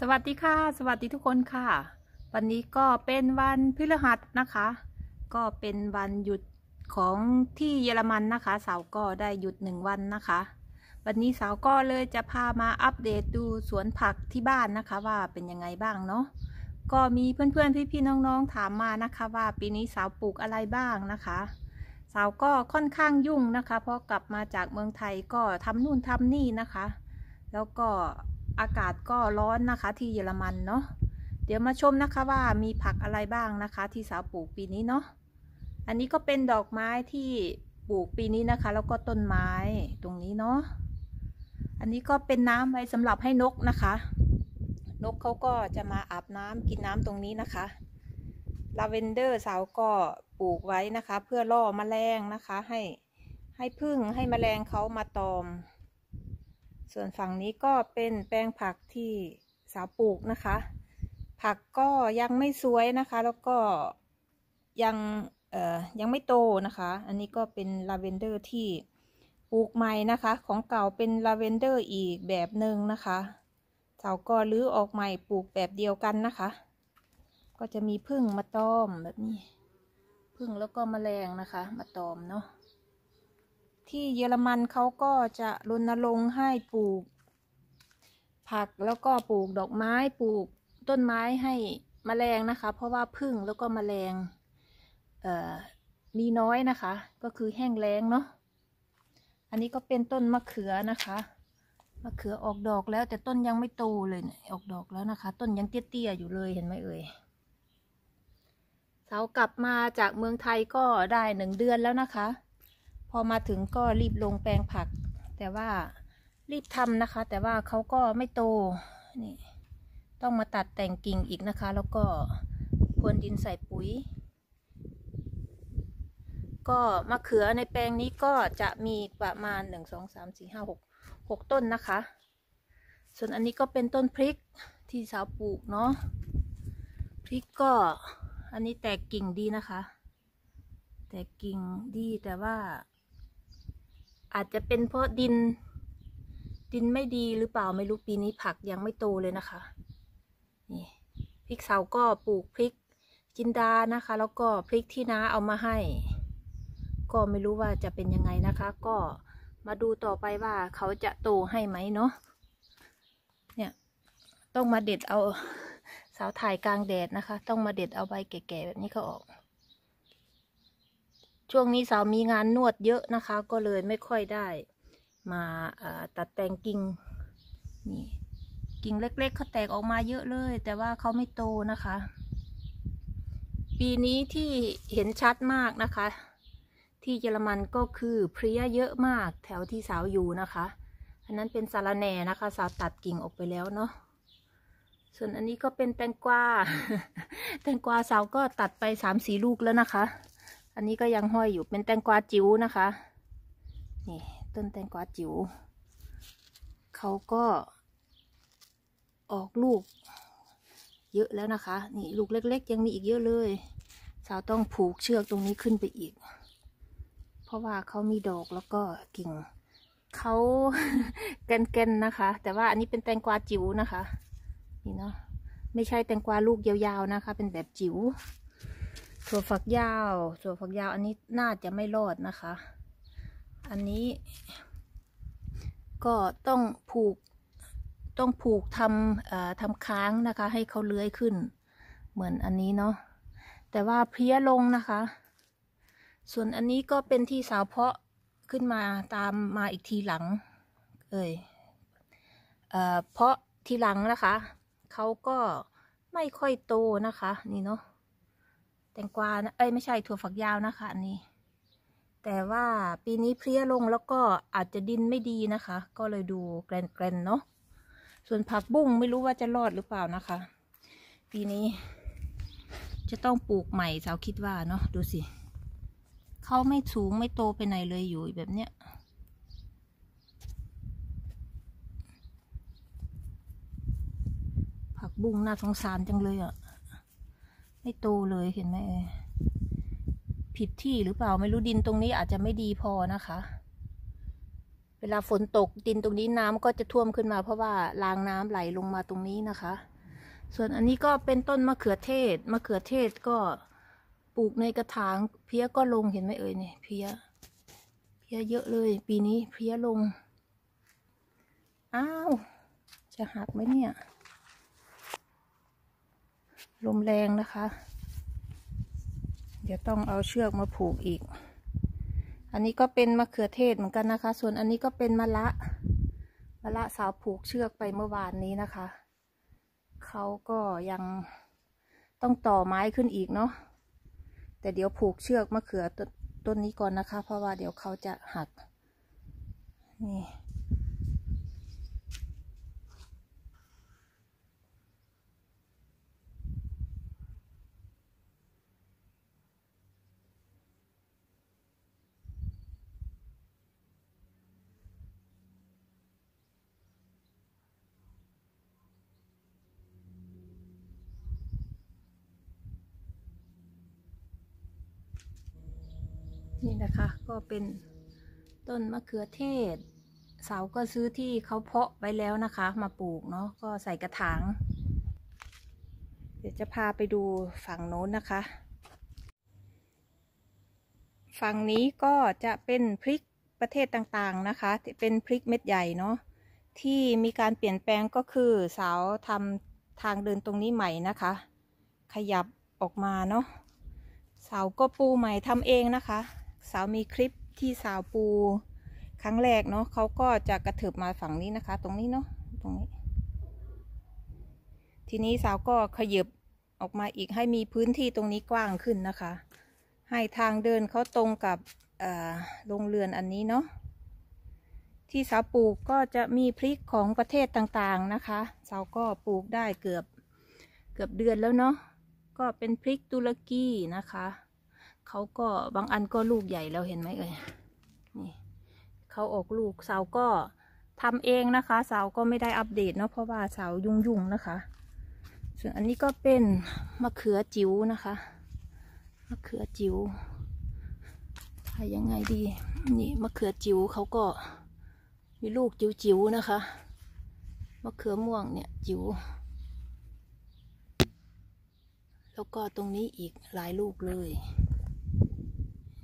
สวัสดีค่ะ สวัสดีทุกคนค่ะ วันนี้ก็เป็นวันพฤหัสนะคะ ก็เป็นวันหยุดของที่เยอรมันนะคะ สาวก็ได้หยุดหนึ่งวันนะคะ วันนี้สาวก็เลยจะพามาอัปเดตดูสวนผักที่บ้านนะคะ ว่าเป็นยังไงบ้างเนาะก็มีเพื่อนๆพี่ๆน้องๆถามมานะคะ ว่าปีนี้สาวปลูกอะไรบ้างนะคะ สาวก็ค่อนข้างยุ่งนะคะเพราะกลับมาจากเมืองไทยก็ทำนู่นทำนี่นะคะ แล้วก็ อากาศก็ร้อนนะคะที่เยอรมันเนาะเดี๋ยวมาชมนะคะว่ามีผักอะไรบ้างนะคะ ที่สาวปลูกปีนี้เนาะอันนี้ก็เป็นดอกไม้ที่ปลูกปีนี้นะคะ แล้วก็ต้นไม้ตรงนี้เนาะอันนี้ก็เป็นน้ำไว้สำหรับให้นกนะคะ นกเขาก็จะมาอาบน้ำกินน้ำตรงนี้นะคะลาเวนเดอร์สาวก็ปลูกไว้นะคะ เพื่อล่อแมลงนะคะ ให้ให้พึ่งให้แมลงเขามาตอม ส่วนฝั่งนี้ก็เป็นแปลงผักที่สาวปลูกนะคะ ผักก็ยังไม่สวยนะคะ แล้วก็ยังเอ่อยังไม่โตนะคะ อันนี้ก็เป็นลาเวนเดอร์ที่ปลูกใหม่นะคะ ของเก่าเป็นลาเวนเดอร์อีกแบบหนึ่งนะคะสาวก็รื้อออกใหม่ปลูกแบบเดียวกันนะคะ ก็จะมีพึ่งมาตอมแบบนี้ พึ่งแล้วก็แมลงนะคะ มาตอมเนาะ ที่เยอรมันเขาก็จะรณรงค์ให้ปลูก ผักแล้วก็ปลูกดอกไม้ปลูกต้นไม้ให้แมลงนะคะ เพราะว่าพึ่งแล้วก็แมลงมีน้อยนะคะ ก็คือแห้งแล้งเนาะอันนี้ก็เป็นต้นมะเขือนะคะมะเขือออกดอกแล้วแต่ต้นยังไม่โตเลยเนี่ยออกดอกแล้วนะคะ ต้นยังเตี้ยๆอยู่เลยเห็นไหมเอ่ยเสากลับมาจากเมืองไทยก็ได้หนึ่งเดือนแล้วนะคะ พอมาถึงก็รีบลงแปลงผัก แต่ว่ารีบทำนะคะ แต่ว่าเขาก็ไม่โตนี่ต้องมาตัดแต่งกิ่งอีกนะคะ แล้วก็พรวนดินใส่ปุ๋ย ก็มะเขือในแปลงนี้ก็จะมีประมาณหนึ่งสองสามสี่ห้าหกหกต้นนะคะ ส่วนอันนี้ก็เป็นต้นพริกที่สาวปลูกเนาะพริกก็อันนี้แตกกิ่งดีนะคะ แตกกิ่งดีแต่ว่า อาจจะเป็นเพราะดิน ดินไม่ดีหรือเปล่าไม่รู้ปีนี้ผักยังไม่โตเลยนะคะ นี่พริกเสาก็ปลูกพริกจินดานะคะ แล้วก็พริกที่น้าเอามาให้ ก็ไม่รู้ว่าจะเป็นยังไงนะคะ ก็มาดูต่อไปว่าเขาจะโตให้ไหมเนาะเนี่ยต้องมาเด็ดเอาสาวถ่ายกลางแดดนะคะ ต้องมาเด็ดเอาใบแก่ๆแบบนี้เขาออก ช่วงนี้สาวมีงานนวดเยอะนะคะ ก็เลยไม่ค่อยได้ มาตัดแต่งกิ่งนี่กิ่งเล็ก ๆเขาแตกออกมาเยอะเลย แต่ว่าเขาไม่โตนะคะ ปีนี้ที่เห็นชัดมากนะคะ ที่เยอรมันก็คือเพลี้ยเยอะมากแถวที่สาวอยู่นะคะ อันนั้นเป็นสารแหน่นะคะ สาวตัดกิ่งออกไปแล้วเนาะส่วนอันนี้ก็เป็นแตงกวา แตงกวาสาวก็ตัดไปสามสี่ลูกแล้วนะคะ อันนี้ก็ยังห้อยอยู่เป็นแตงกวาจิ๋วนะคะ นี่ต้นแตงกวาจิ๋วเขาก็ออกลูก เยอะแล้วนะคะ นี่ลูกเล็ก ๆ ยังมีอีกเยอะเลยสาวต้องผูกเชือกตรงนี้ขึ้นไปอีก เพราะว่าเขามีดอกแล้วก็กิ่งเขาแกนๆนะคะ แต่ว่าอันนี้เป็นแตงกวาจิ๋วนะคะ นี่เนาะไม่ใช่แตงกวาลูกยาวๆนะคะ เป็นแบบจิ๋ว ถั่วฝักยาวถั่วฝักยาว อันนี้น่าจะไม่รอดนะคะ อันนี้ ก็ต้องผูก ต้องผูกทำทำค้างนะคะ ให้เขาเลื้อยขึ้น เหมือนอันนี้เนาะแต่ว่าเพี้ยลงนะคะ ส่วนอันนี้ก็เป็นที่สาวเพาะขึ้นมาตามมาอีกทีหลัง เอ่ยเเพาะทีหลังนะคะ เขาก็ไม่ค่อยโตนะคะ นี่เนาะ แตงกวาเอ้ยไม่ใช่ถั่วฝักยาวนะคะอันนี้ แต่ว่าปีนี้เพลี้ยลงแล้วก็อาจจะดินไม่ดีนะคะ ก็เลยดูแกรนๆเนาะส่วนผักบุ้งไม่รู้ว่าจะรอดหรือเปล่านะคะ ปีนี้ จะต้องปลูกใหม่สาวคิดว่าเนาะดูสิเขาไม่สูงไม่โตไปไหนเลยอยู่แบบเนี้ยผักบุ้งน่าสงสารจังเลยอะ่ะ ไม่โตเลยเห็นไหมเอ่ยผิดที่หรือเปล่าไม่รู้ดินตรงนี้อาจจะไม่ดีพอนะคะไปลาฝนตกดินตรงนี้น้ำก็จะท่วมขึ้นมา เพราะว่ารางน้ำไหลลงมาตรงนี้นะคะ ส่วนอันนี้ก็เป็นต้นมะเขือเทศมะเขือเทศก็ปลูกในกระถางเพี้ยก็ลงเห็นไหมเอ่ยเนี่ยเพี้ยเพี้ยเยอะเลย ปีนี้เพี้ยลงอ้าวจะหักไหมเนี่ย ลมแรงนะคะ เดี๋ยวต้องเอาเชือกมาผูกอีก อันนี้ก็เป็นมะเขือเทศเหมือนกันนะคะ ส่วนอันนี้ก็เป็นมะละมะละสาวผูกเชือกไปเมื่อวานนี้นะคะเขาก็ยังต้องต่อไม้ขึ้นอีกเนาะแต่เดี๋ยวผูกเชือกมะเขือตต้นนี้ก่อนนะคะ เพราะว่าเดี๋ยวเขาจะหักนี่ นี่นะคะก็เป็นต้นมะเขือเทศ เสาก็ซื้อที่เขาเพาะไว้แล้วนะคะ มาปลูกเนาะก็ใส่กระถาง เดี๋ยวจะพาไปดูฝั่งโน้นนะคะ ฝั่งนี้ก็จะเป็นพริกประเทศต่างๆนะคะเป็นพริกเม็ดใหญ่เนาะที่มีการเปลี่ยนแปลงก็คือเสาทำทางเดินตรงนี้ใหม่นะคะ ขยับออกมาเนาะเสาก็ปูใหม่ทำเองนะคะ สาวมีคลิปที่สาวปูครั้งแรกเนาะเขาก็จะกระเถิบมาฝั่งนี้นะคะ ตรงนี้เนาะตรงนี้ ทีนี้สาวก็ขยับออกมาอีกให้มีพื้นที่ตรงนี้กว้างขึ้นนะคะ ให้ทางเดินเขาตรงกับโรงเรือนอันนี้เนาะที่สาวปลูกก็จะมีพริกของประเทศต่างๆนะคะสาวก็ปลูกได้เกือบเกือบเดือนแล้วเนาะก็เป็นพริกตุรกีนะคะ เขาก็บางอันก็ลูกใหญ่แล้วเห็นไหมเอ่ยนี่เขาออกลูกสาวก็ทำเองนะคะสาวก็ไม่ได้อัปเดตเนาะเพราะว่าสาวยุ่งๆนะคะ ส่วนอันนี้ก็เป็นมะเขือจิ๋วนะคะมะเขือจิ๋วทายยังไงดี นี่มะเขือจิ๋วเขาก็มีลูกจิ๋วๆนะคะมะเขือม่วงเนี่ยจิ๋วแล้วก็ตรงนี้อีกหลายลูกเลย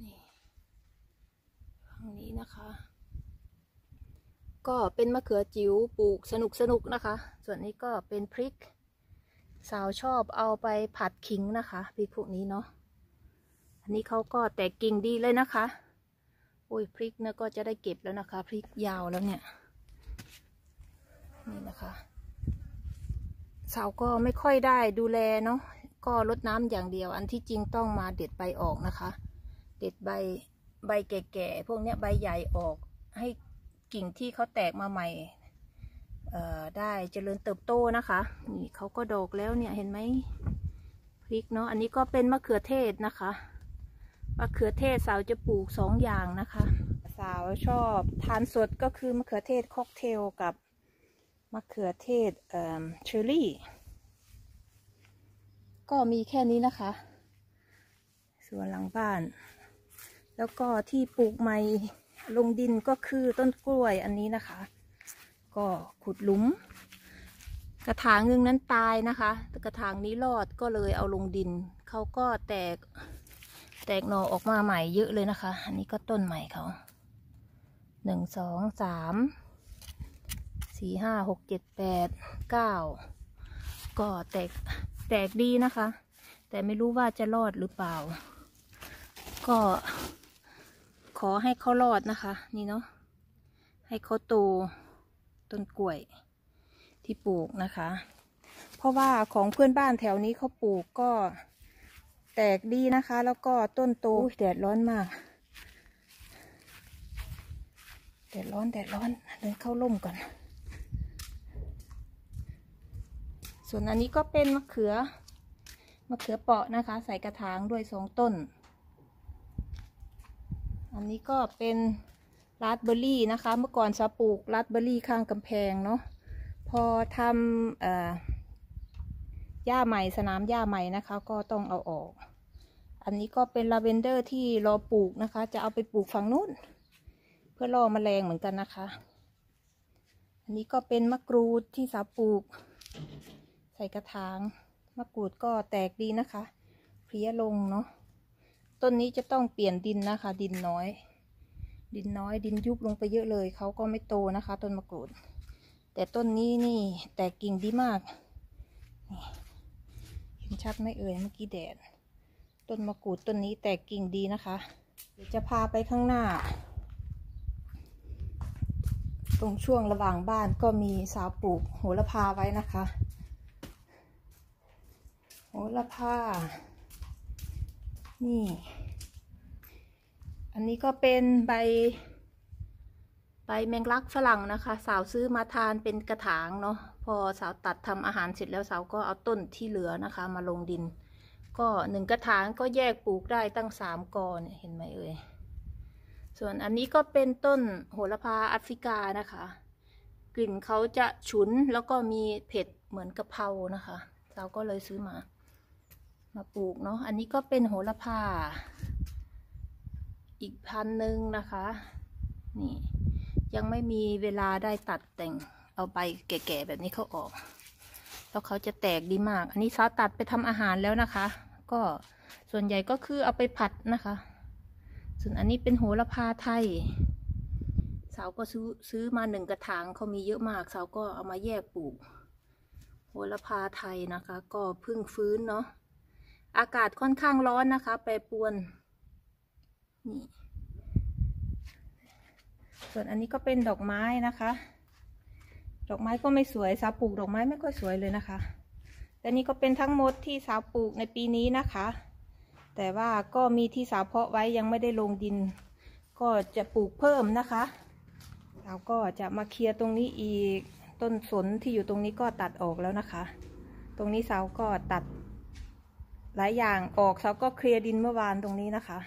นี่ฝั่ง นี้นะคะ ก็เป็นมะเขือจิ๋วปลูกสนุกสนุกนะคะ ส่วนนี้ก็เป็นพริก สาวชอบเอาไปผัดขิงนะคะพริกพวกนี้เนาะอันนี้เขาก็แตกกิ่งดีเลยนะคะโอ้ยพริกเนี่ยก็จะได้เก็บแล้วนะคะ พริกยาวแล้วเนี่ยนี่นะคะสาวก็ไม่ค่อยได้ดูแลเนาะก็ลดน้ำอย่างเดียว อันที่จริงต้องมาเด็ดใบออกนะคะ เด็ดใบ ใบแก่ๆพวกนี้ใบใหญ่ออกให้กิ่งที่เขาแตกมาใหม่ได้เจริญเติบโตนะคะ นี่เขาก็ดอกแล้วเนี่ยเห็นไหมพริกเนาะอันนี้ก็เป็นมะเขือเทศนะคะมะเขือเทศสาวจะปลูกสองอย่างนะคะ สาวชอบทานสดก็คือมะเขือเทศค็อกเทลกับมะเขือเทศเชอร์รี่ ก็มีแค่นี้นะคะ ส่วนหลังบ้าน แล้วก็ที่ปลูกใหม่ลงดินก็คือต้นกล้วยอันนี้นะคะ ก็ขุดหลุม กระถางหนึ่งนั้นตายนะคะกระถางนี้รอดก็เลยเอาลงดินเขาก็แตกแตกหน่อออกมาใหม่เยอะเลยนะคะ อันนี้ก็ต้นใหม่เขาหนึ่งสองสามสี่ห้าหกเจ็ดแปดเก้าก็แตกแตกดีนะคะ แต่ไม่รู้ว่าจะรอดหรือเปล่า ก็ ขอให้เขารอดนะคะ นี่เนาะให้เขาโตต้นกล้วยที่ปลูกนะคะ เพราะว่าของเพื่อนบ้านแถวนี้เขาปลูกก็แตกดีนะคะ แล้วก็ต้นโตแดดร้อนมากแดดร้อนแดดร้อนเดินเข้าร่มก่อน ส่วนอันนี้ก็เป็นมะเขือมะเขือเปาะนะคะ ใส่กระถางด้วยสองต้น อันนี้ก็เป็นราสเบอร์รี่นะคะ เมื่อก่อนจะปลูกราสเบอร์รี่ข้างกำแพงเนาะ พอทำหญ้าใหม่สนามหญ้าใหม่นะคะ ก็ต้องเอาออก อันนี้ก็เป็นลาเวนเดอร์ที่รอปลูกนะคะ จะเอาไปปลูกฝั่งนู้น เพื่อล่อแมลงเหมือนกันนะคะ อันนี้ก็เป็นมะกรูดที่สาปลูก ใส่กระถาง มะกรูดก็แตกดีนะคะเพลี้ยลงเนาะ ต้นนี้จะต้องเปลี่ยนดินนะคะ ดินน้อย ดินน้อยดินยุบลงไปเยอะเลยเขาก็ไม่โตนะคะ ต้นมะกรูด แต่ต้นนี้นี่แตกกิ่งดีมากเห็นชัดไหมเอ่ยเมื่อกี้แดด ต้นมะกรูดต้นนี้แตกกิ่งดีนะคะ เดี๋ยวจะพาไปข้างหน้า ตรงช่วงระหว่างบ้านก็มีสาวปลูกโหระพาไว้นะคะ โหระพานี่ อันนี้ก็เป็นใบ ใบแมงลักฝรั่งนะคะ สาวซื้อมาทานเป็นกระถางเนาะพอสาวตัดทำอาหารเสร็จแล้วสาวก็เอาต้นที่เหลือนะคะ มาลงดิน ก็หนึ่งกระถางก็แยกปลูกได้ตั้งสามกอเนี่ยเห็นไหมเอ่ยส่วนอันนี้ก็เป็นต้นโหระพาแอฟริกานะคะ กลิ่นเขาจะฉุนแล้วก็มีเผ็ดเหมือนกะเพรานะคะ เราก็เลยซื้อมา มาปลูกเนาะ อันนี้ก็เป็นโหระพา อีกพันหนึ่งนะคะ นี่ยังไม่มีเวลาได้ตัดแต่งเอาใบแก่ๆแบบนี้เขาออก แล้วเขาจะแตกดีมาก อันนี้ซาวตัดไปทำอาหารแล้วนะคะ ก็ส่วนใหญ่ก็คือเอาไปผัดนะคะ ส่วนอันนี้เป็นโหระพาไทย สาวก็ซื้อซื้อมาหนึ่งกระถางเขามีเยอะมาก สาวก็เอามาแยกปลูก โหระพาไทยนะคะ ก็พิ่งฟื้นเนาะ อากาศค่อนข้างร้อนนะคะ แปรปรวน นี่ ส่วนอันนี้ก็เป็นดอกไม้นะคะ ดอกไม้ก็ไม่สวยสาวปลูกดอกไม้ไม่ค่อยสวยเลยนะคะแต่นี่ก็เป็นทั้งหมดที่สาวปลูกในปีนี้นะคะ แต่ว่าก็มีที่สาวเพาะไว้ยังไม่ได้ลงดิน ก็จะปลูกเพิ่มนะคะเราก็จะมาเคลียร์ตรงนี้อีกต้นสนที่อยู่ตรงนี้ก็ตัดออกแล้วนะคะ ตรงนี้สาวก็ตัดหลายอย่างออกสาวก็เคลียร์ดินเมื่อวานตรงนี้นะคะ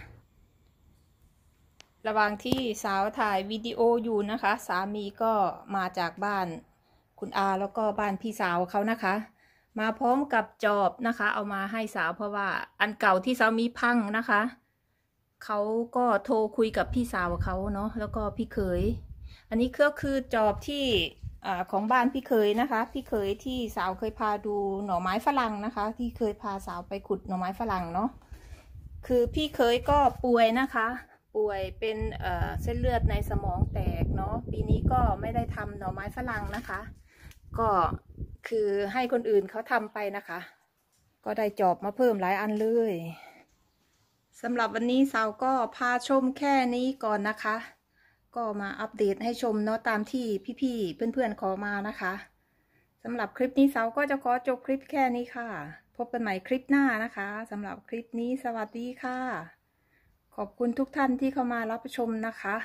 ระหว่างที่สาวถ่ายวิดีโออยู่นะคะ สามีก็มาจากบ้านคุณอาแล้วก็บ้านพี่สาวเขานะคะ มาพร้อมกับจอบนะคะ เอามาให้สาวเพราะว่าอันเก่าที่สามีพังนะคะเขาก็โทรคุยกับพี่สาวเขาเนาะแล้วก็พี่เขย อันนี้ก็คือจอบที่อของบ้านพี่เขยนะคะ พี่เขยที่สาวเคยพาดูหน่อไม้ฝรั่งนะคะ ที่เคยพาสาวไปขุดหน่อไม้ฝรั่งเนาะคือพี่เขยก็ป่วยนะคะ ป่วยเป็นเส้นเลือดในสมองแตกเนาะปีนี้ก็ไม่ได้ทำหน่อไม้ฝรั่งนะคะ ก็คือให้คนอื่นเขาทำไปนะคะ ก็ได้จอบมาเพิ่มหลายอันเลยสำหรับวันนี้สาวก็พาชมแค่นี้ก่อนนะคะ ก็มาอัปเดตให้ชมเนาะตามที่พี่ๆเพื่อนๆขอมานะคะสำหรับคลิปนี้สาวก็จะขอจบคลิปแค่นี้ค่ะ พบกันใหม่คลิปหน้านะคะสำหรับคลิปนี้สวัสดีค่ะ ขอบคุณทุกท่านที่เข้ามารับชมนะคะ